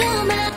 我们